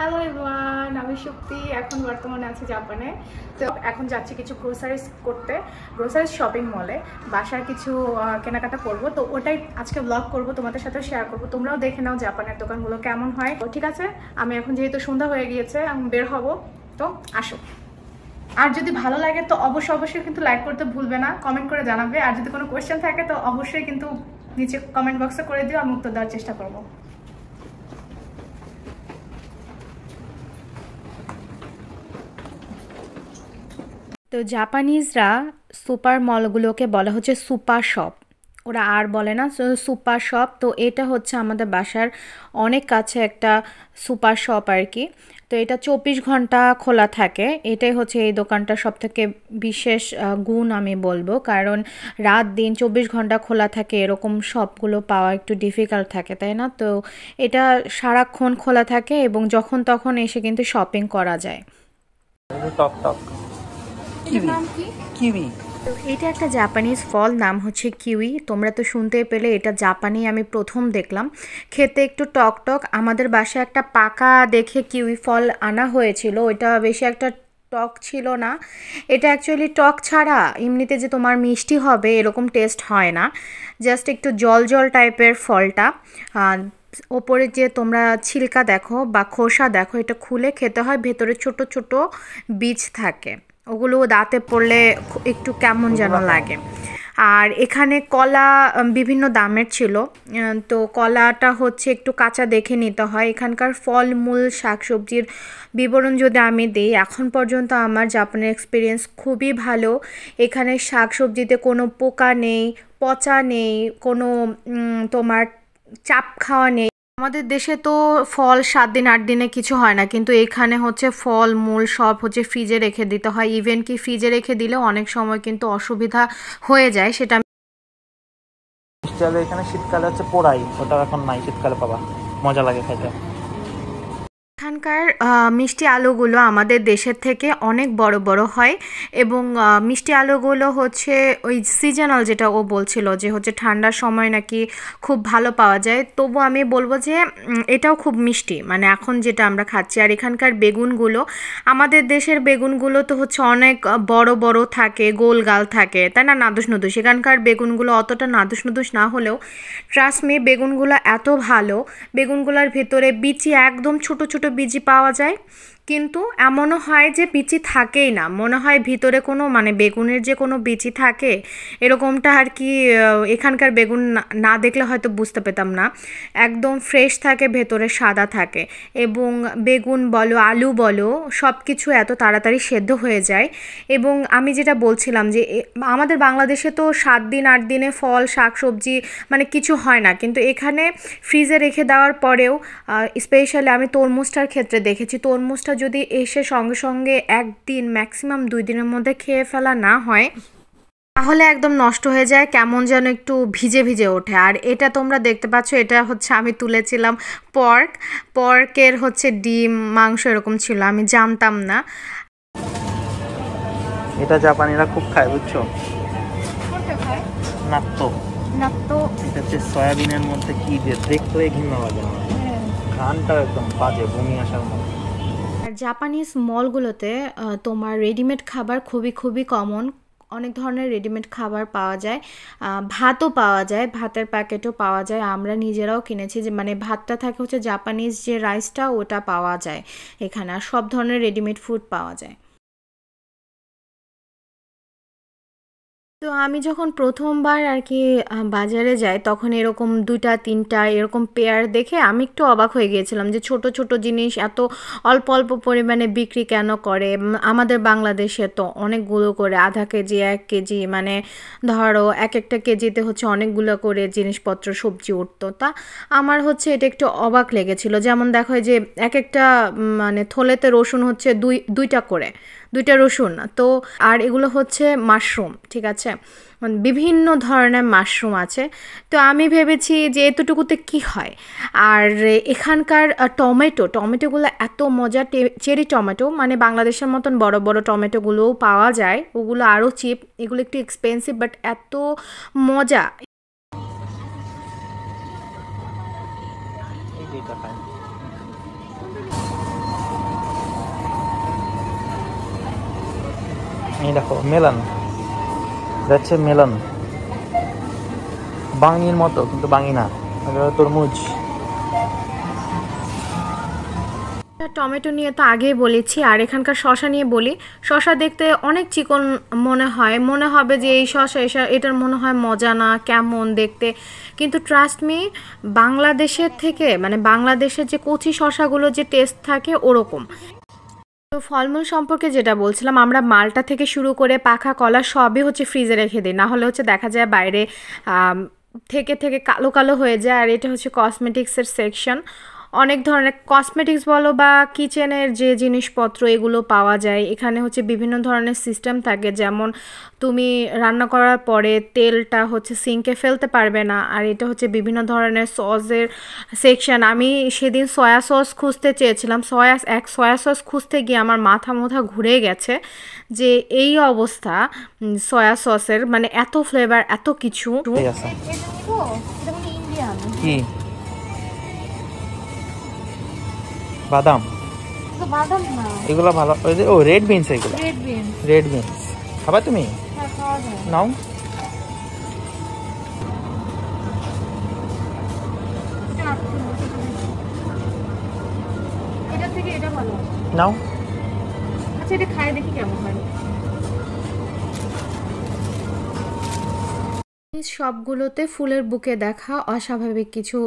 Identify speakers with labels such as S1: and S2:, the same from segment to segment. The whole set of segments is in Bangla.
S1: হ্যালো এভরিওয়ান আমি শক্তি এখন বর্তমানে আছি জাপানে। তো এখন যাচ্ছি কিছু গ্রোসারিজ করতে। গ্রোসারিজ শপিং মলে বাসার কিছু কেনাকাটা করব। তো ওটাই আজকে ব্লগ করব, তোমাদের সাথে শেয়ার করব। তোমরাও দেখে নাও জাপানের দোকানগুলো কেমন হয়। ঠিক আছে? আমি এখন যেহেতু সন্ধ্যা হয়ে গিয়েছে, আমি বের হব। তো আসো। আর যদি ভালো লাগে, তো অবশ্যই অবশ্যই কিন্তু লাইক করতে ভুলবে না। কমেন্ট করে জানাবে। আর যদি কোনো কোয়েশ্চেন থাকে, তো অবশ্যই কিন্তু নিচে কমেন্ট বক্সে করে দিও, আমি উত্তর দেওয়ার চেষ্টা করব। তো জাপানিজরা সুপার মলগুলোকে বলা হচ্ছে সুপার শপ। ওরা আর বলে না সুপার শপ, তো এটা হচ্ছে আমাদের বাসার অনেক কাছে একটা সুপার শপ আর কি। তো এটা চব্বিশ ঘণ্টা খোলা থাকে। এটাই হচ্ছে এই দোকানটা সব থেকে বিশেষ গুণ আমি বলব। কারণ রাত দিন চব্বিশ ঘণ্টা খোলা থাকে, এরকম শপগুলো পাওয়া একটু ডিফিকাল্ট থাকে, তাই না? তো এটা সারাক্ষণ খোলা থাকে এবং যখন তখন এসে কিন্তু শপিং করা যায়।
S2: কিউই।
S1: এটা একটা জাপানিজ ফল নাম হচ্ছে কিউই। তোমরা তো শুনতে পেলে এটা জাপানি আমি প্রথম দেখলাম। খেতে একটু টক টক। আমাদের বাসায় একটা পাকা দেখে কিউই ফল আনা হয়েছিল। ওইটা বেশি একটা টক ছিল না। এটা অ্যাকচুয়ালি টক ছাড়া। এমনিতে যে তোমার মিষ্টি হবে এরকম টেস্ট হয় না। জাস্ট একটু জল জল টাইপের ফলটা। ওপরে যে তোমরা ছিলকা দেখো বা খোসা দেখো এটা খুলে খেতে হয়। ভেতরে ছোট ছোট বীজ থাকে। ওগুলো দাঁতে পড়লে একটু কেমন যেন লাগে। আর এখানে কলা বিভিন্ন দামের ছিল। তো কলাটা হচ্ছে একটু কাঁচা দেখে নিতে হয়। এখানকার ফলমূল শাকসবজির বিবরণ যদি আমি দিই এখন পর্যন্ত আমার জাপানের এক্সপিরিয়েন্স খুবই ভালো। এখানে শাকসবজিতে কোনো পোকা নেই পচা নেই কোনো তোমার চাপ খাওয়া নেই আমাদের দেশে তো ফল সাত দিন, আট দিনে কিছু হয় না, কিন্তু এখানে হচ্ছে ফল, মূল সব হচ্ছে ফ্রিজে রেখে দিতে হয়। ইভেন কি ফ্রিজে রেখে দিলেও অনেক সময় কিন্তু অসুবিধা হয়ে যায়, সেটা
S2: এখানে শীতকালে হচ্ছে পোড়াই, ওটা এখন নাই শীতকালে পাবা, মজা লাগে খাইতে।
S1: এখানকার মিষ্টি আলুগুলো আমাদের দেশের থেকে অনেক বড় বড় হয় এবং মিষ্টি আলুগুলো হচ্ছে ওই সিজনাল যেটা ও বলছিল যে হচ্ছে ঠান্ডার সময় নাকি খুব ভালো পাওয়া যায়। তবু আমি বলব যে এটাও খুব মিষ্টি। মানে এখন যেটা আমরা খাচ্ছি, আর এখানকার বেগুনগুলো, আমাদের দেশের বেগুনগুলো তো হচ্ছে অনেক বড় বড় থাকে, গোল গাল থাকে। তাই না? নাদুস নুদুস। এখানকার বেগুনগুলো অতটা নাদুস নুদুস না হলেও ট্রাস্ট মি বেগুনগুলো এত ভালো। বেগুনগুলোর ভেতরে বিচি একদম ছোট ছোট বিচি পাওয়া যায়। কিন্তু এমনও হয় যে বিচি থাকেই না। মনে হয় ভিতরে কোনো মানে বেগুনের যে কোনো বিচি থাকে, এরকমটা আর কি এখানকার বেগুন না- দেখলে হয়তো বুঝতে পেতাম না। একদম ফ্রেশ থাকে, ভেতরে সাদা থাকে। এবং বেগুন বলো, আলু বলো সব কিছু এত তাড়াতাড়ি সেদ্ধ হয়ে যায়। এবং আমি যেটা বলছিলাম যে আমাদের বাংলাদেশে তো সাত দিন, আট দিনে ফল, শাক, সবজি মানে কিছু হয় না। কিন্তু এখানে ফ্রিজে রেখে দেওয়ার পরেও স্পেশালি আমি তরমুজটার ক্ষেত্রে দেখেছি, তরমুজটা যদি এসে সঙ্গে সঙ্গে একদিন ম্যাক্সিমাম দুই দিনের মধ্যে খেয়ে ফেলা না হয় তাহলে একদম নষ্ট হয়ে যায় কেমন যেন একটু ভিজে ভিজে ওঠে। আর এটা তোমরা দেখতে পাচ্ছ এটা হচ্ছে আমি তুলেছিলাম পর্ক পর্কের হচ্ছে ডিম মাংস এরকম ছিল আমি জানতাম না।
S2: এটা জাপানিরা খুব খায় বুঝছ? নাত্তো।
S1: না
S2: এটা হচ্ছে সয়াবিনের মধ্যে কি দিয়ে দেখলে ঘৃণা লাগে আমার। ঘ্রাণটা একদম বাজে বমি আসার মতো।
S1: আর জাপানিজ মলগুলোতে তোমার রেডিমেড খাবার খুবই খুবই কমন অনেক ধরনের রেডিমেড খাবার পাওয়া যায়। ভাতও পাওয়া যায়, ভাতের প্যাকেটও পাওয়া যায়। আমরা নিজেরাও কিনেছি যে মানে ভাতটা থাকে হচ্ছে জাপানিজ যে রাইসটা ওটা পাওয়া যায় এখানে। আর সব ধরনের রেডিমেড ফুড পাওয়া যায়। তো আমি যখন প্রথমবার আর কি বাজারে যাই, তখন এরকম দুটা তিনটা এরকম পেয়ার দেখে আমি একটু অবাক হয়ে গিয়েছিলাম যে ছোট ছোট জিনিস এত অল্প অল্প পরিমাণে বিক্রি কেন করে? আমাদের বাংলাদেশে তো অনেকগুলো করে, আধা কেজি, এক কেজি মানে ধরো এক একটা কেজিতে হচ্ছে অনেকগুলো করে জিনিসপত্র, সবজি উঠতো। তা আমার হচ্ছে এটা একটু অবাক লেগেছিল। যেমন দেখো যে এক একটা মানে থলেতে রসুন হচ্ছে দুই, দুইটা করে। দুইটা রসুন, তো আর এগুলো হচ্ছে মাশরুম, ঠিক আছে? মানে বিভিন্ন ধরনের মাশরুম আছে। তো আমি ভেবেছি যে এতটুকুতে কি হয়? আর এখানকার টমেটো, টমেটোগুলো এত মজা চেরি টমেটো মানে বাংলাদেশের মতন বড় বড় টমেটোগুলোও পাওয়া যায়। ওগুলো আরও চিপ, এগুলো একটু এক্সপেন্সিভ বাট এত মজা।
S2: এই যেটা এই দেখো, মেলন। যাচ্ছে মেলন। বাঙির মতো, কিন্তু বাঙি না। তরমুজ।
S1: টমেটো নিয়ে তো আগেই বলেছি, আর এখানকার শশা নিয়ে বলি। শশা দেখতে অনেক চিকন মনে হয়। মনে হবে যে এই শশা, এসা, এটার মনে হয় মজা না, কেমন দেখতে। কিন্তু ট্রাস্ট মি বাংলাদেশের থেকে মানে বাংলাদেশের যে কচি শশাগুলো যে টেস্ট থাকে ওরকম। তো ফলমূল সম্পর্কে যেটা বলছিলাম, আমরা মালটা থেকে শুরু করে পাখা, কলা সবই হচ্ছে ফ্রিজে রেখে দিই। না হলে হচ্ছে দেখা যায় বাইরে থেকে থেকে কালো কালো হয়ে যায়। আর এটা হচ্ছে কসমেটিক্সের সেকশন অনেক ধরনের কসমেটিক্স বলো বা কিচেনের যে জিনিসপত্র এগুলো পাওয়া যায়। এখানে হচ্ছে বিভিন্ন ধরনের সিস্টেম থাকে। যেমন তুমি রান্না করার পরে তেলটা হচ্ছে সিঙ্কে ফেলতে পারবে না আর এটা হচ্ছে বিভিন্ন ধরনের সসের সেকশন আমি সেদিন সয়া সস খুঁজতে চেয়েছিলাম। সয়া এক সয়া সস খুঁজতে গিয়ে আমার মাথা মোথা ঘুরে গেছে যে এই অবস্থা সয়া সসের মানে এত ফ্লেভার এত কিছু।
S2: কি? বাদাম?
S1: বাদাম
S2: এগুলো ভালো ও রেড বিনস এগুলো।
S1: রেড বিনস
S2: খাবা তুমি?
S1: হ্যাঁ
S2: নাও।
S1: থেকে
S2: নাও।
S1: আচ্ছা এটা খাই দেখি কেমন হয়। সবগুলোতে ফুলের বুকে দেখা অস্বাভাবিক কিছু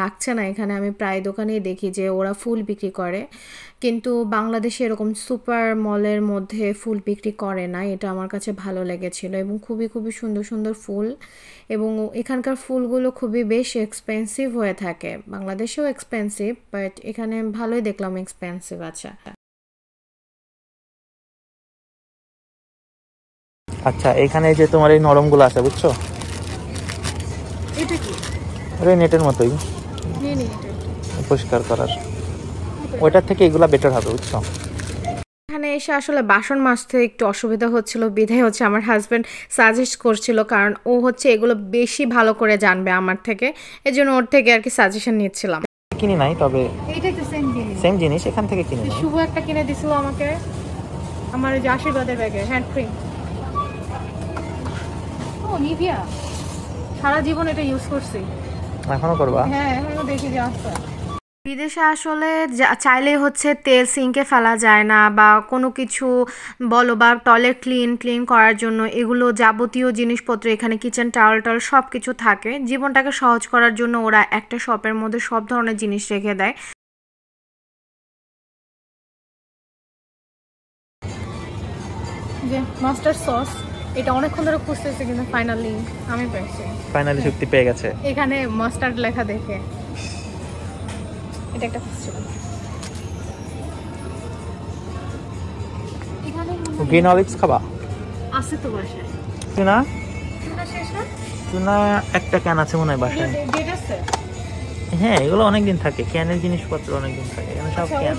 S1: লাগছে না এখানে। আমি প্রায় দোকানেই দেখি যে ওরা ফুল বিক্রি করে। কিন্তু বাংলাদেশে এরকম সুপার মলের মধ্যে ফুল বিক্রি করে না, এটা আমার কাছে ভালো লেগেছিল এবং খুবই খুবই সুন্দর সুন্দর ফুল। এবং এখানকার ফুলগুলো খুবই বেশ এক্সপেন্সিভ হয়ে থাকে। বাংলাদেশেও এক্সপেন্সিভ বাট এখানে ভালোই দেখলাম এক্সপেন্সিভ আচ্ছা
S2: আচ্ছা এখানে যে তোমার এই নরমগুলো আছে, বুঝছ? ওই নেটের মতোই। পরিষ্কার করার। ওইটার থেকে এগুলা বেটার হবে বুঝছ?
S1: এখানে এসে আসলে বাসন মাজতে একটু অসুবিধা হচ্ছিল বিধায় হচ্ছে আমার হাজব্যান্ড সাজেস্ট করছিল কারণ ও হচ্ছে এগুলো বেশি ভালো করে জানবে আমার থেকে এজন্য ওর থেকে আর কি সাজেশন নিচ্ছিলাম।
S2: কিনি নাই তবে
S1: এইটাই তো সেম জিনিস।
S2: সেম জিনিস এখান থেকে কিনি
S1: শুভ একটা কিনে দিছিল আমাকে আমার যে আশীর্বাদের ব্যাগে হ্যান্ড ক্রিম ও নিভিয়া সারা জীবন এটা ইউজ করছি।
S2: এখনও করবা?
S1: হ্যাঁ এখনও দেখি যে আসছে। বিদেশে আসলে চাইলেই হচ্ছে তেল সিঙ্কে ফেলা যায় না বা কোনো কিছু বলো বা টয়লেট ক্লিন ক্লিন করার জন্য এগুলো যাবতীয় জিনিসপত্র এখানে কিচেন টাওয়াল টাওয়াল সব কিছু থাকে। জীবনটাকে সহজ করার জন্য ওরা একটা শপের মধ্যে সব ধরনের জিনিস রেখে দেয়। যে মাস্টার সস এটা অনেকক্ষণ ধরে খুঁজতেছি কিন্তু ফাইনালি আমি পেয়েছি
S2: ফাইনালি চুক্তি পেয়ে গেছে।
S1: এখানে মাস্টার্ড লেখা দেখে। এটা একটা খুঁজছিল
S2: গ্রিন অলিভস খাবা?
S1: আছে তো বাসায়।
S2: টুনা
S1: টুনা শেষ না
S2: টুনা একটা ক্যান আছে মনে হয় বাসায়। হ্যাঁ এগুলো অনেকদিন থাকে। ক্যানের জিনিসপত্র অনেকদিন থাকে। এখানে সব
S1: আচ্ছা
S2: ক্যান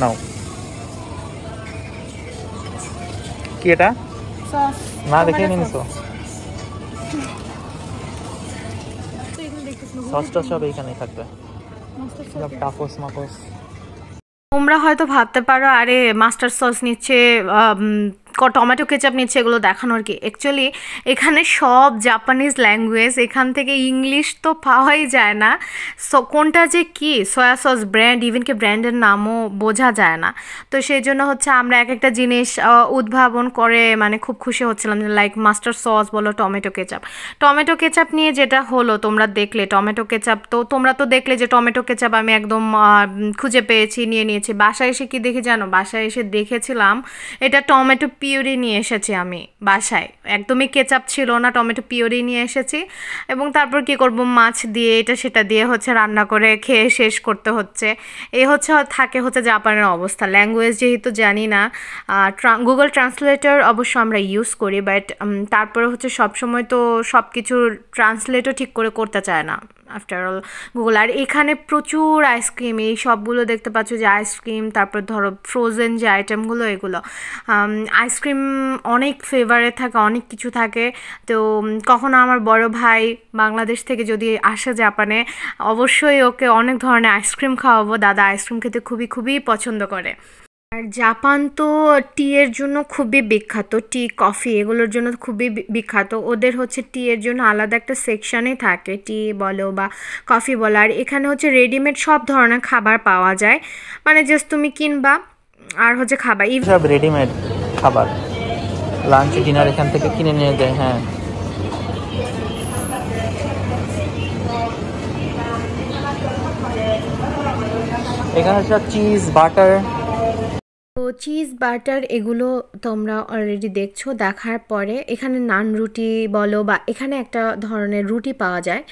S2: নাও কি এটা?
S1: সস
S2: না দেখে নিন
S1: তো।
S2: সসটা সব এইখানেই থাকবে। সব টাকোস মাকোস
S1: তোমরা হয়তো ভাবতে পারো আরে মাস্টার সস নিচ্ছে টমেটো কেচাপ নিচ্ছে, এগুলো দেখানোর কি। অ্যাকচুয়ালি এখানে সব জাপানিজ ল্যাঙ্গুয়েজ এখান থেকে ইংলিশ তো পাওয়াই যায় না। সো কোনটা যে কি? সয়া সস ব্র্যান্ড ইভেন কি ব্র্যান্ডের নামও বোঝা যায় না। তো সেই জন্য হচ্ছে আমরা এক একটা জিনিস উদ্ভাবন করে মানে খুব খুশি হচ্ছিলাম লাইক মাস্টার সস বলো, টমেটো কেচাপ। টমেটো কেচাপ নিয়ে যেটা হলো, তোমরা দেখলে, টমেটো কেচাপ তো, তোমরা তো দেখলে যে টমেটো কেচাপ আমি একদম খুঁজে পেয়েছি, নিয়ে নিয়েছি। বাসায় এসে কি দেখি জানো? বাসায় এসে দেখেছিলাম, এটা টমেটো পিউরি নিয়ে এসেছি আমি বাসায়। একদমই কেচাপ ছিল না, টমেটো পিউরি নিয়ে এসেছি। এবং তারপর কি করব, মাছ দিয়ে এটা সেটা দিয়ে হচ্ছে রান্না করে খেয়ে শেষ করতে হচ্ছে। এই হচ্ছে থাকে হচ্ছে জাপানের অবস্থা। ল্যাঙ্গুয়েজ যেহেতু জানি না গুগল ট্রান্সলেটর অবশ্য আমরা ইউজ করি বাট তারপরে হচ্ছে সবসময় তো সব কিছু ট্রান্সলেটও ঠিক করে করতে চায় না। আফটার অল গুগল আর এখানে প্রচুর আইসক্রিম এই সবগুলো দেখতে পাচ্ছ যে আইসক্রিম তারপর ধরো ফ্রোজেন যে আইটেমগুলো এগুলো। আইসক্রিম অনেক ফ্লেভারে থাকে, অনেক কিছু থাকে। তো কখনো আমার বড় ভাই বাংলাদেশ থেকে যদি আসে জাপানে অবশ্যই ওকে অনেক ধরনের আইসক্রিম খাওয়াবো। দাদা আইসক্রিম খেতে খুবই খুবই পছন্দ করে। আর জাপান তো টি এর জন্য খুবই বিখ্যাত। টি কফি এগুলোর জন্য খুবই বিখ্যাত। ওদের হচ্ছে টি এর জন্য আলাদা একটা সেকশনই থাকে। টি বলো বা কফি বলো। আর এখানে হচ্ছে রেডিমেড সব ধরনের খাবার পাওয়া যায়। মানে জাস্ট তুমি কিনবা, আর হচ্ছে খাবার
S2: সব রেডিমেড খাবার। লাঞ্চ ডিনার এখান থেকে কিনে নিয়ে যায় হ্যাঁ। এখানে সব চিজ বাটার
S1: চিজ বাটার এগুলো তোমরা অলরেডি দেখছ দেখার পরে এখানে নান রুটি বলো বা এখানে একটা ধরনের রুটি পাওয়া যায়।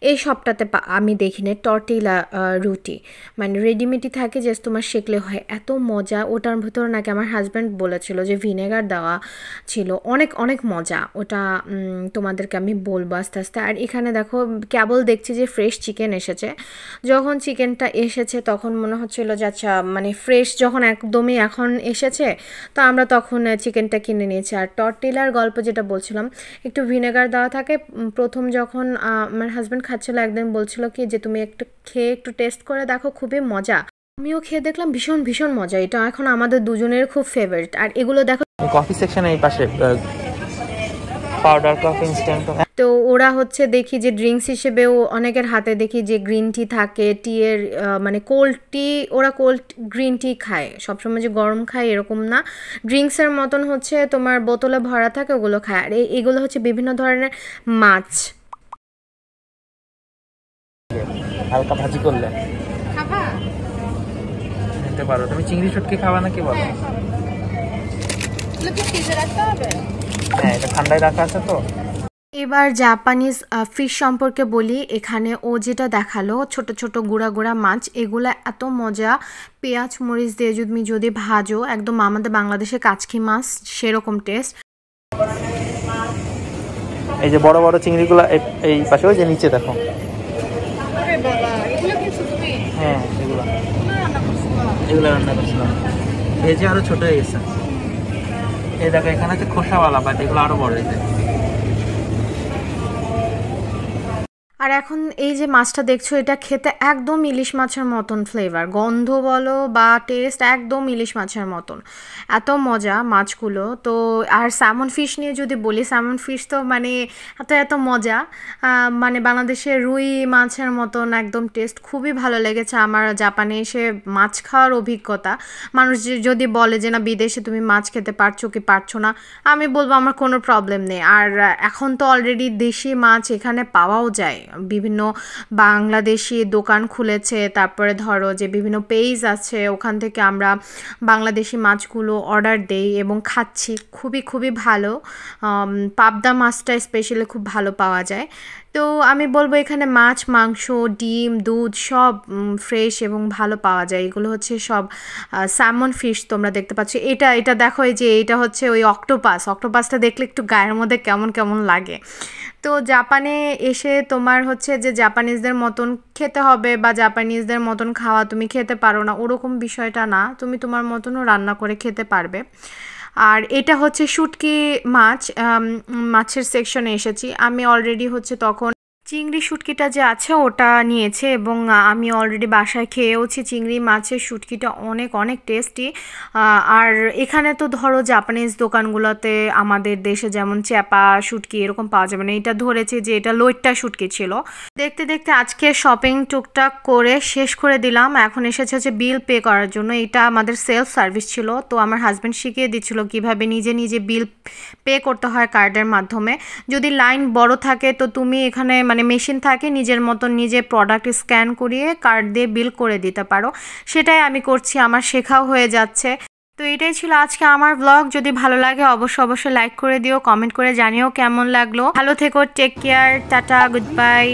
S1: এই সবটাতে আমি দেখিনি টর্টিলা আহ, রুটি। মানে রেডিমেডই থাকে জাস্ট তোমার শেখলে হয়। এত মজা ওটার ভিতরে নাকি আমার হাজব্যান্ড বলেছিল যে ভিনেগার দেওয়া ছিল। অনেক অনেক মজা। ওটা তোমাদেরকে আমি বলব আস্তে আস্তে। আর এখানে দেখো কেবল দেখছি যে ফ্রেশ চিকেন এসেছে। যখন চিকেনটা এসেছে তখন মনে হচ্ছিল যে আচ্ছা মানে ফ্রেশ যখন একদমই এখন এসেছে, তো আমরা তখন চিকেনটা কিনে নিয়েছি। আর টর্টিলার গল্প যেটা বলছিলাম, একটু ভিনেগার দেওয়া থাকে। প্রথম যখন আমার হাজব্যান্ড খাচ্ছিল, একদিন বলছিল কি যে, তুমি একটু খেয়ে একটু টেস্ট করে দেখো, খুবই মজা। আমিও খেয়ে দেখলাম, ভীষণ ভীষণ মজা। এটা এখন আমাদের দুজনের খুব ফেভারিট আর এগুলো দেখো
S2: কফি সেকশনে এই পাশে পাউডার কফি ইনস্ট্যান্ট
S1: তো ওরা হচ্ছে দেখি যে ড্রিঙ্কস হিসেবেও অনেকের হাতে দেখি যে গ্রিন টি থাকে টি এর মানে কোল্ড টি ওরা কোল্ড গ্রিন টি খায়। সবসময় যে গরম খায় এরকম না। ড্রিঙ্কসের মতন হচ্ছে তোমার বোতলে ভরা থাকে ওগুলো খায়। আর এই- এগুলো হচ্ছে বিভিন্ন ধরনের মাছ।
S2: হালকা ভাজি করলে?
S3: খাবা?
S2: নিতে পারো। তুমি চিংড়ি শুটকি খাবা নাকি বলো?
S3: এগুলো কি ফ্রিজে রাখতে হবে?
S2: হ্যাঁ এটা ঠান্ডায় রাখা আছে তো।
S1: এবার জাপানিজ ফিশ সম্পর্কে বলি। এখানে ও যেটা দেখাল ছোট ছোট গুঁড়া গুঁড়া মাছ এগুলা এত মজা। পেঁয়াজ মরিচ দিয়ে তুমি যদি ভাজো একদম আমাদের বাংলাদেশে কাচকি মাছ সেরকম টেস্ট
S2: এই যে বড় বড় চিংড়িগুলো এই- এই পাশে ওই যে নিচে দেখো। হ্যাঁ এগুলো।
S3: এগুলো রান্না করছ।
S2: এগুলো রান্না করছিলাম। ভেজে আরও ছোট হয়ে গেছে। এই দেখো এখানে হচ্ছে খোসাওয়ালা বাট এগুলো আরও বড় হয়েছে।
S1: আর এখন এই যে মাছটা দেখছ, এটা খেতে একদম ইলিশ মাছের মতন ফ্লেভার গন্ধ বলো বা টেস্ট একদম ইলিশ মাছের মতন। এত মজা মাছগুলো। তো আর স্যামন ফিশ নিয়ে যদি বলি স্যামন ফিশ তো মানে এত এত মজা। মানে বাংলাদেশে রুই মাছের মতন একদম টেস্ট খুবই ভালো লেগেছে আমার জাপানে এসে মাছ খাওয়ার অভিজ্ঞতা। মানুষ যদি বলে যে, না, বিদেশে তুমি মাছ খেতে পারছ কি পারছ না? আমি বলব, আমার কোনো প্রবলেম নেই। আর এখন তো অলরেডি দেশি মাছ এখানে পাওয়াও যায়। বিভিন্ন বাংলাদেশি দোকান খুলেছে, তারপরে ধরো যে বিভিন্ন পেজ আছে, ওখান থেকে আমরা বাংলাদেশি মাছগুলো অর্ডার দেই এবং খাচ্ছি। খুবই খুবই ভালো। পাবদা মাছটা স্পেশালি খুব ভালো পাওয়া যায়। তো আমি বলব এখানে মাছ, মাংস, ডিম, দুধ সব ফ্রেশ এবং ভালো পাওয়া যায়। এগুলো হচ্ছে সব স্যামন ফিশ তোমরা দেখতে পাচ্ছ। এটা এটা দেখো এই যে, এটা হচ্ছে ওই অক্টোপাস অক্টোপাসটা দেখলে একটু গায়ের মধ্যে কেমন কেমন লাগে। তো জাপানে এসে তোমার হচ্ছে যে, জাপানিজদের মতন খেতে হবে বা জাপানিজদের মতন খাওয়া তুমি খেতে পারো না, ওরকম বিষয়টা না। তুমি তোমার মতনও রান্না করে খেতে পারবে। আর এটা হচ্ছে শুটকি মাছ মাছের সেকশনে এসেছি। আমি অলরেডি হচ্ছে তখন চিংড়ি শুটকিটা যে আছে ওটা নিয়েছে এবং আমি অলরেডি বাসায় খেয়েওছি চিংড়ি মাছের শুটকিটা অনেক অনেক টেস্টি আর এখানে তো ধরো জাপানিজ দোকানগুলোতে আমাদের দেশে যেমন চ্যাপা, শুটকি এরকম পাওয়া যাবে না। এটা ধরেছে যে এটা লইট্টা শুটকি ছিল। দেখতে দেখতে আজকে শপিং টুকটাক করে শেষ করে দিলাম। এখন এসেছে হচ্ছে বিল পে করার জন্য। এটা আমাদের সেলফ সার্ভিস ছিল। তো আমার হাজব্যান্ড শিখিয়ে দিচ্ছিল কীভাবে নিজে নিজে বিল পে করতে হয় কার্ডের মাধ্যমে। যদি লাইন বড় থাকে তো তুমি এখানে মানে মেশিন থাকে, নিজের মতন নিজে প্রোডাক্ট স্ক্যান করিয়ে কার্ড দিয়ে বিল করে দিতে পারো। সেটাই আমি করছি, আমার শেখাও হয়ে যাচ্ছে। তো এটাই ছিল আজকে আমার ব্লগ যদি ভালো লাগে অবশ্যই অবশ্যই লাইক করে দিও কমেন্ট করে জানিও কেমন লাগল। ভালো থেকো take care ta-ta good bye